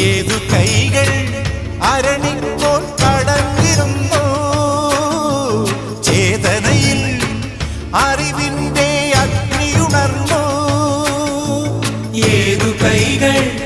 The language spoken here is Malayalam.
ഏതു കൈകൾ അരണിപ്പോൾ കടന്നിരുന്നു? ചേതനയിൽ അറിവിന്റെ അഗ്നിയുണർന്നു. ഏതു കൈകൾ